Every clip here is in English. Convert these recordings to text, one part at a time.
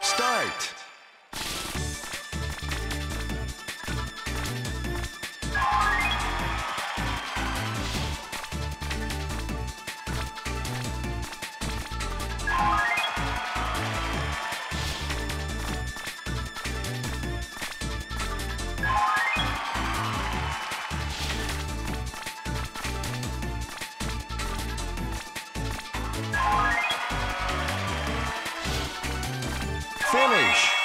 Start! Finish.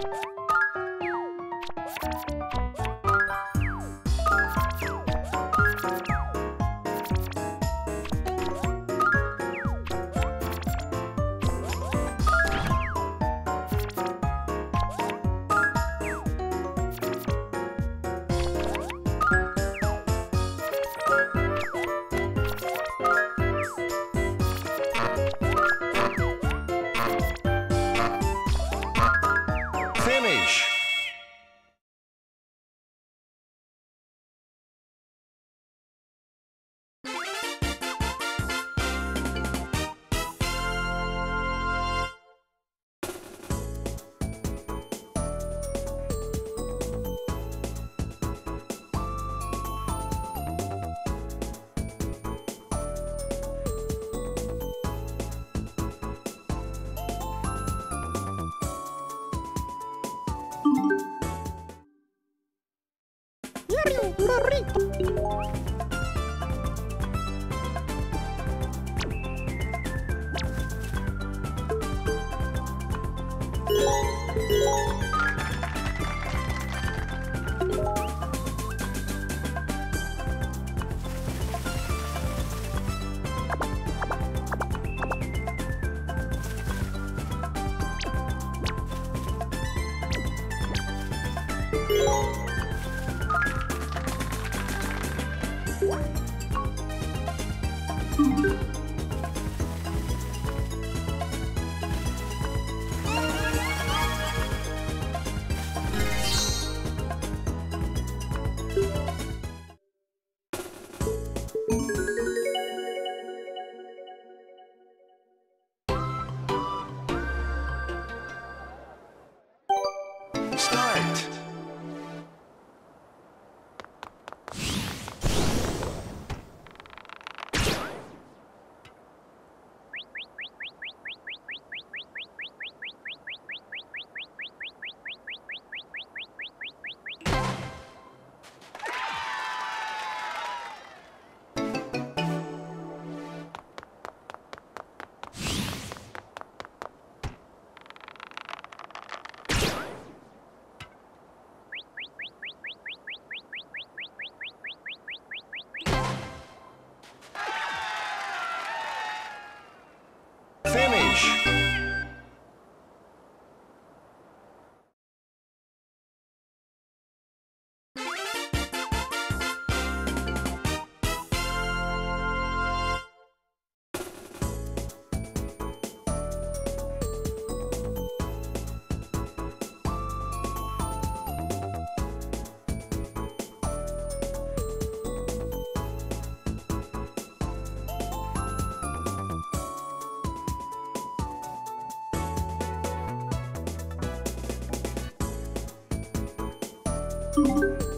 Start. perrito. Three,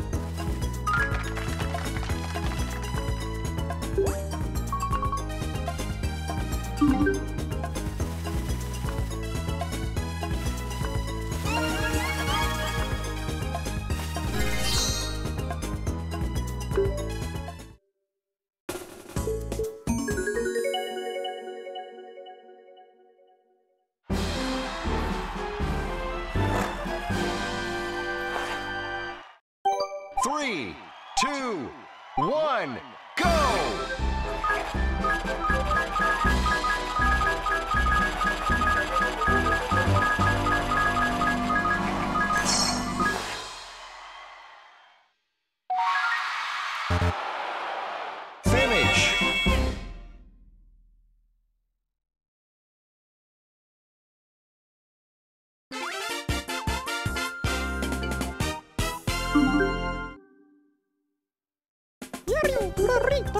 el burrito.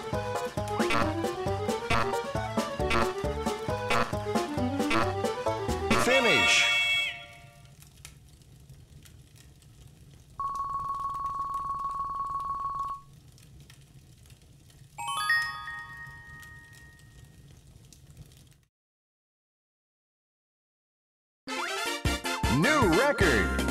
Record!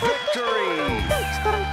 Victory!